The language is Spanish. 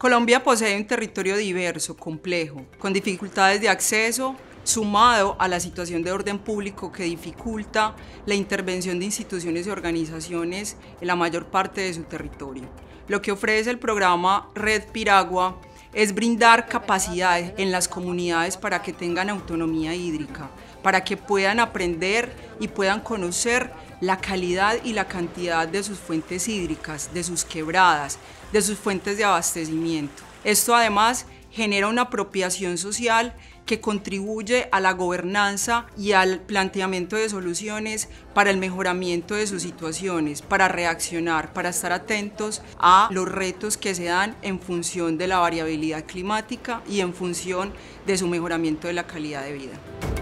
Colombia posee un territorio diverso, complejo, con dificultades de acceso, sumado a la situación de orden público que dificulta la intervención de instituciones y organizaciones en la mayor parte de su territorio. Lo que ofrece el programa Red Piragua es brindar capacidades en las comunidades para que tengan autonomía hídrica, para que puedan aprender y puedan conocer la calidad y la cantidad de sus fuentes hídricas, de sus quebradas, de sus fuentes de abastecimiento. Esto además genera una apropiación social que contribuye a la gobernanza y al planteamiento de soluciones para el mejoramiento de sus situaciones, para reaccionar, para estar atentos a los retos que se dan en función de la variabilidad climática y en función de su mejoramiento de la calidad de vida.